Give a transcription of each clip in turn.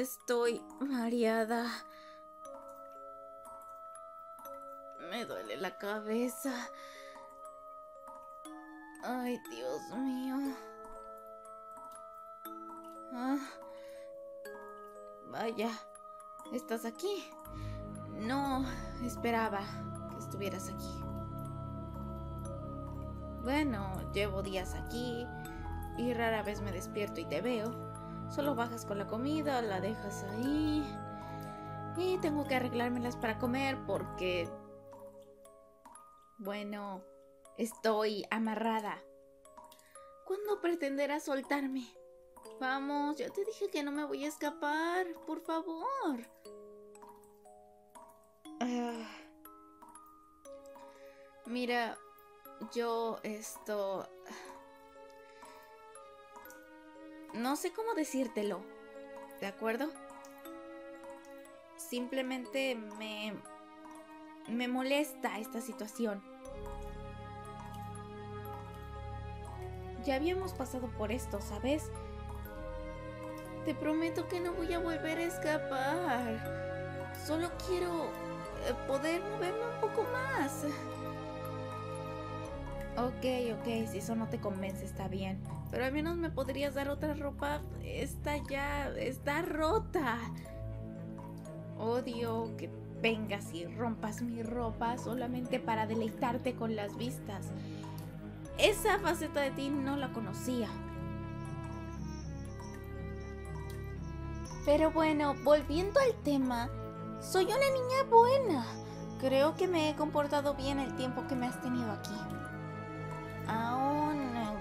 estoy mareada. Me duele la cabeza. Ay, Dios mío. Ah. Vaya, ¿estás aquí? No esperaba que estuvieras aquí. Bueno, llevo días aquí y rara vez me despierto y te veo. Solo bajas con la comida, la dejas ahí. Y tengo que arreglármelas para comer porque... Bueno, estoy amarrada. ¿Cuándo pretenderás soltarme? Vamos, ya te dije que no me voy a escapar, por favor. Ah. Mira, yo esto... No sé cómo decírtelo, ¿de acuerdo? Simplemente me... Me molesta esta situación. Ya habíamos pasado por esto, ¿sabes? Te prometo que no voy a volver a escapar. Solo quiero eh, poder moverme un poco más. Ok, ok, si eso no te convence está bien. Pero al menos me podrías dar otra ropa. Esta ya está rota. Odio que vengas y rompas mi ropa solamente para deleitarte con las vistas. Esa faceta de ti no la conocía. Pero bueno, volviendo al tema, soy una niña buena. Creo que me he comportado bien el tiempo que me has tenido aquí. En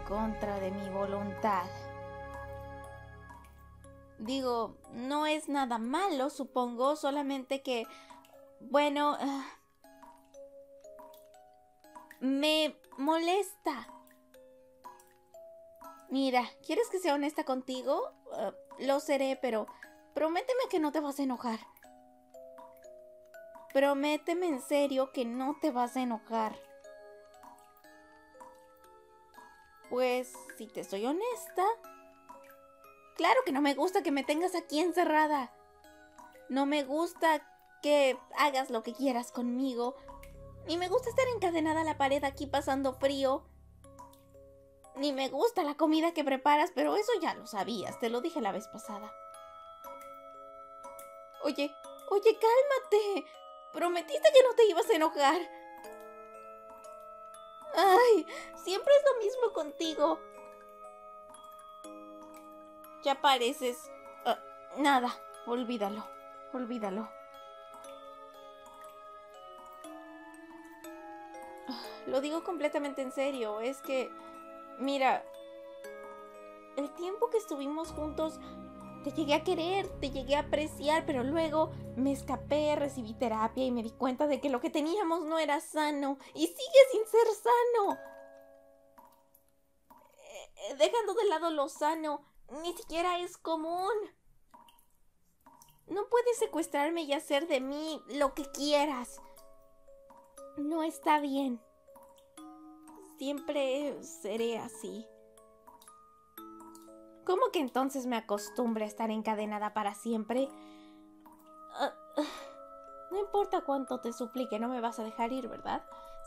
contra de mi voluntad. Digo, no es nada malo, supongo, solamente que, bueno, ah, me molesta. Mira, ¿quieres que sea honesta contigo? Ah, lo seré, pero prométeme que no te vas a enojar. Prométeme en serio que no te vas a enojar. Pues, si te soy honesta, claro que no me gusta que me tengas aquí encerrada. No me gusta que hagas lo que quieras conmigo. Ni me gusta estar encadenada a la pared aquí pasando frío. Ni me gusta la comida que preparas, pero eso ya lo sabías, te lo dije la vez pasada. Oye, oye, cálmate. Prometiste que no te ibas a enojar. Ay, siempre es lo mismo contigo. Ya pareces... Ah, nada, olvídalo, olvídalo. Lo digo completamente en serio, es que... Mira, el tiempo que estuvimos juntos te llegué a querer, te llegué a apreciar, pero luego me escapé, recibí terapia y me di cuenta de que lo que teníamos no era sano y sigue sin ser sano. Eh, dejando de lado lo sano, ni siquiera es común. No puedes secuestrarme y hacer de mí lo que quieras. No está bien. Siempre seré así. ¿Cómo que entonces me acostumbre a estar encadenada para siempre? Ah, ah, no importa cuánto te suplique, no me vas a dejar ir, ¿verdad?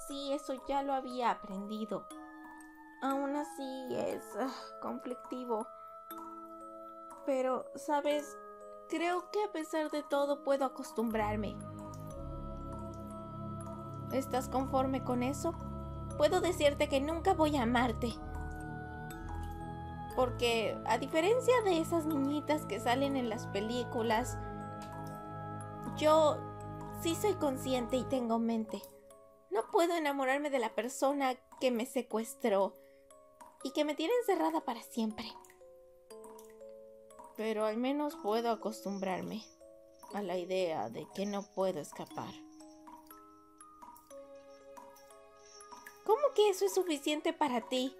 Sí, eso ya lo había aprendido. Aún así es ah, conflictivo. Pero, ¿sabes? Creo que a pesar de todo puedo acostumbrarme. ¿Estás conforme con eso? Puedo decirte que nunca voy a amarte porque a diferencia de esas niñitas que salen en las películas, yo sí soy consciente y tengo mente. No puedo enamorarme de la persona que me secuestró y que me tiene encerrada para siempre. Pero al menos puedo acostumbrarme a la idea de que no puedo escapar. ¿Cómo que eso es suficiente para ti?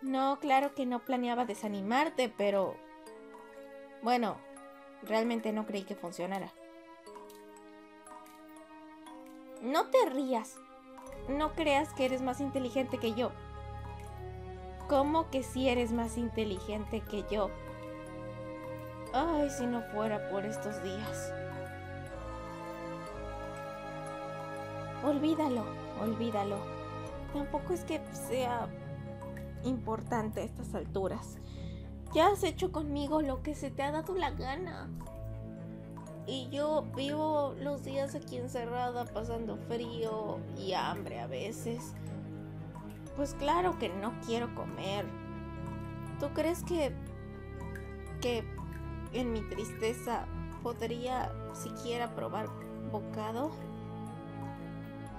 No, claro que no planeaba desanimarte, pero... Bueno, realmente no creí que funcionara. No te rías. No creas que eres más inteligente que yo. ¿Cómo que si eres más inteligente que yo? Ay, si no fuera por estos días. Olvídalo, olvídalo. Tampoco es que sea importante a estas alturas. Ya has hecho conmigo lo que se te ha dado la gana. Y yo vivo los días aquí encerrada pasando frío y hambre a veces. Pues claro que no quiero comer. ¿Tú crees que que en mi tristeza podría siquiera probar bocado?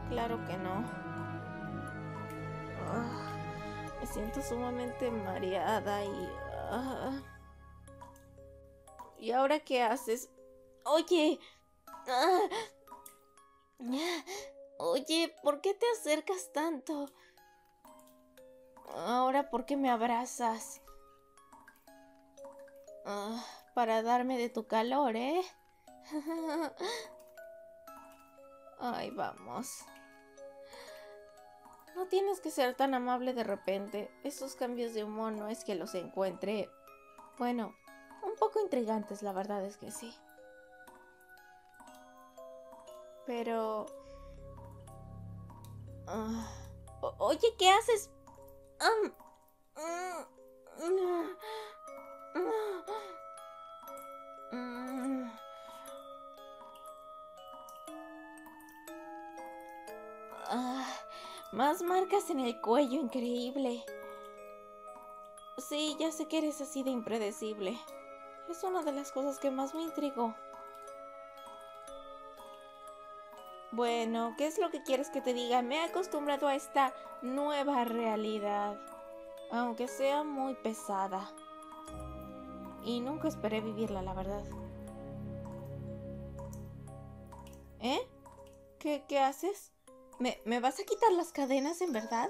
Claro que no. Ah, siento sumamente mareada y... Ah. ¿Y ahora qué haces? Oye. Ah. Oye, ¿por qué te acercas tanto? Ahora, ¿por qué me abrazas? para darme de tu calor, ¿eh? Ay, vamos. No tienes que ser tan amable de repente. Esos cambios de humor no es que los encuentre. Bueno, un poco intrigantes, la verdad es que sí. Pero... Ah, oye, ¿qué haces? Ah, marcas en el cuello, increíble. Sí, ya sé que eres así de impredecible. Es una de las cosas que más me intrigó. Bueno, ¿qué es lo que quieres que te diga? Me he acostumbrado a esta nueva realidad, aunque sea muy pesada. Y nunca esperé vivirla, la verdad. ¿Eh? ¿Qué, qué haces? ¿Me, ¿Me vas a quitar las cadenas en verdad?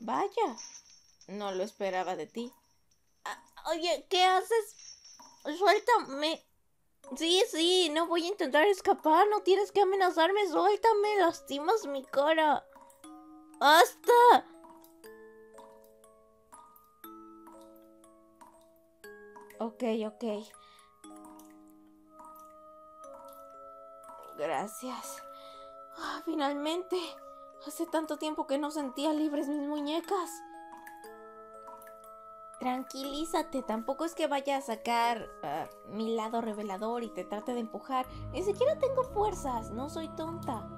Vaya, no lo esperaba de ti. Ah, oye, ¿qué haces? Suéltame. Sí, sí, no voy a intentar escapar, no tienes que amenazarme, suéltame, lastimas mi cara. ¡Hasta! Ok, ok. Gracias. Ah, finalmente. Hace tanto tiempo que no sentía libres mis muñecas. Tranquilízate, tampoco es que vaya a sacar ah, mi lado revelador y te trate de empujar. Ni siquiera tengo fuerzas, no soy tonta.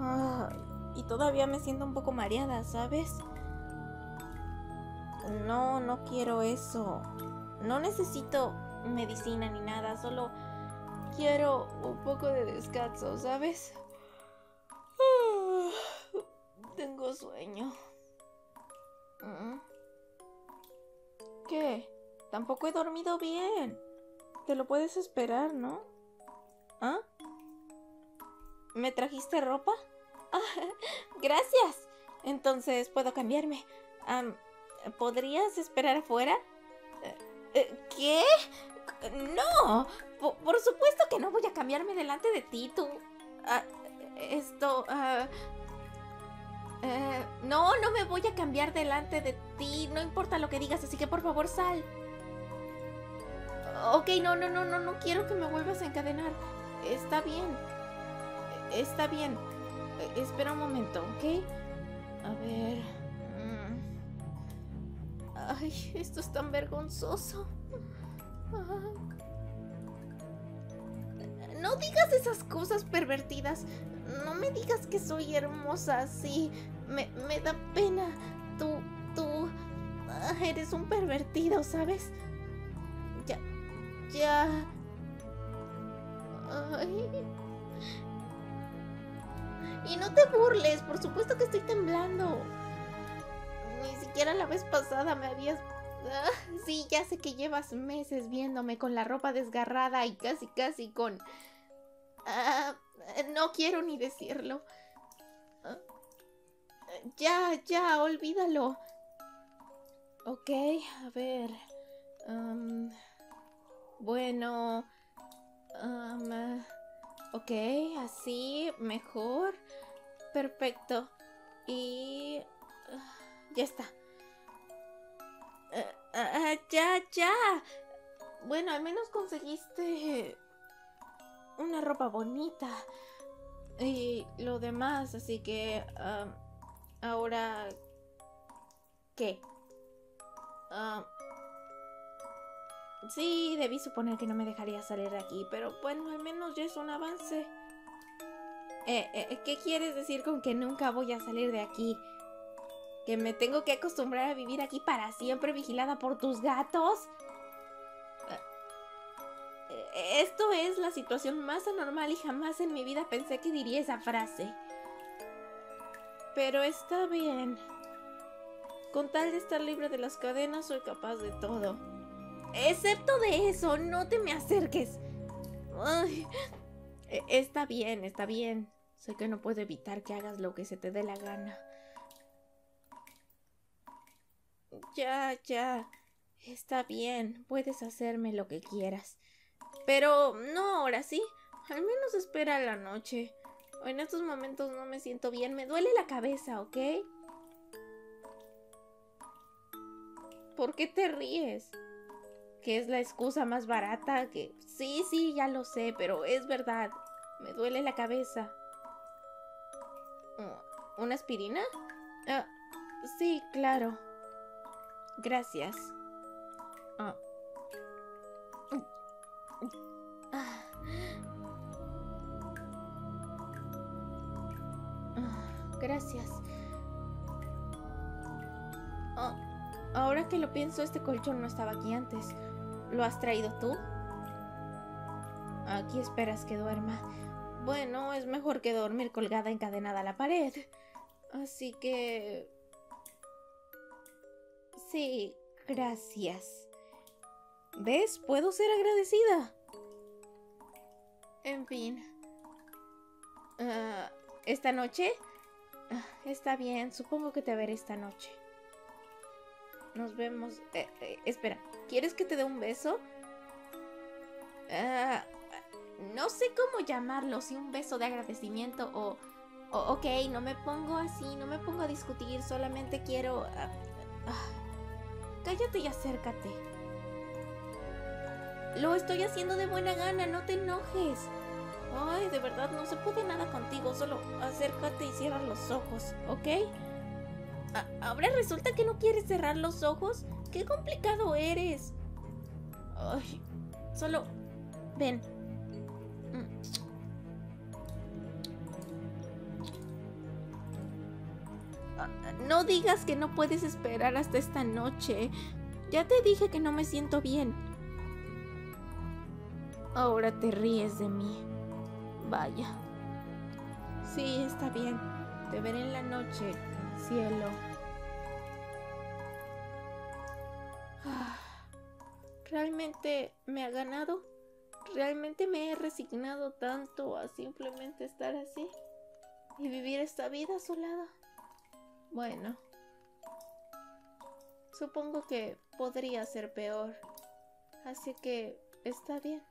Ah, y todavía me siento un poco mareada, ¿sabes? No, no quiero eso. No necesito medicina ni nada, solo quiero un poco de descanso, ¿sabes? Tengo sueño. Mm. ¿Qué? Tampoco he dormido bien. Te lo puedes esperar, ¿no? ¿Ah? ¿Me trajiste ropa? gracias. Entonces puedo cambiarme. ¿Podrías esperar afuera? Eh, ¿Qué? No, por, supuesto que no voy a cambiarme delante de ti, tú. Ah, esto... Ah, eh, no, no me voy a cambiar delante de ti, no importa lo que digas, así que por favor sal. Ok, no, no, no, no, no quiero que me vuelvas a encadenar. Está bien. Está bien. Eh, espera un momento, ¿ok? A ver... Ay, esto es tan vergonzoso. No digas esas cosas pervertidas. No me digas que soy hermosa así. Me, me da pena. Tú, tú... Ah, eres un pervertido, ¿sabes? Ya... Ya... Ay. Y no te burles, por supuesto que estoy temblando la vez pasada me habías... Ah, sí, ya sé que llevas meses viéndome con la ropa desgarrada y casi casi con... Ah, no quiero ni decirlo. Ah, ya, ya, olvídalo. Ok, a ver. bueno. ok, así, mejor. Perfecto. Y... ya está. Uh, ya, ya. bueno, al menos conseguiste una ropa bonita y lo demás, así que ahora ¿qué? Sí, debí suponer que no me dejaría salir de aquí, pero bueno, al menos ya es un avance. Eh, eh, ¿Qué quieres decir con que nunca voy a salir de aquí? ¿Que me tengo que acostumbrar a vivir aquí para siempre vigilada por tus gatos? Esto es la situación más anormal y jamás en mi vida pensé que diría esa frase. Pero está bien. Con tal de estar libre de las cadenas, soy capaz de todo. Excepto de eso, no te me acerques. E, está bien, está bien. Sé que no puedo evitar que hagas lo que se te dé la gana. Ya, ya. Está bien, puedes hacerme lo que quieras. Pero no ahora sí. Al menos espera la noche. En estos momentos no me siento bien. Me duele la cabeza, ¿ok? ¿Por qué te ríes? Que es la excusa más barata que... Sí, sí, ya lo sé, pero es verdad. Me duele la cabeza. ¿Una aspirina? Ah, sí, claro. Gracias. Ah. Gracias. Oh, ahora que lo pienso, este colchón no estaba aquí antes. ¿Lo has traído tú? Aquí esperas que duerma. Bueno, es mejor que dormir colgada encadenada a la pared. Así que... Sí, gracias. ¿Ves? Puedo ser agradecida. En fin. Ah, ¿Esta noche? Ah, está bien, supongo que te veré esta noche. Nos vemos. Eh, eh, espera, ¿quieres que te dé un beso? Ah, no sé cómo llamarlo, si un beso de agradecimiento o, o, Ok, no me pongo así, no me pongo a discutir, solamente quiero... cállate y acércate. Lo estoy haciendo de buena gana, no te enojes. Ay, de verdad, no se puede nada contigo. Solo acércate y cierra los ojos, ¿ok? ¿Ahora resulta que no quieres cerrar los ojos? ¡Qué complicado eres! Ay, solo... Ven. Mm. Ah, no digas que no puedes esperar hasta esta noche. Ya te dije que no me siento bien. Ahora te ríes de mí. Vaya. Sí, está bien. Te veré en la noche, cielo. ¿Realmente me ha ganado? ¿Realmente me he resignado tanto a simplemente estar así? ¿Y vivir esta vida a su lado? Bueno. Supongo que podría ser peor. Así que está bien.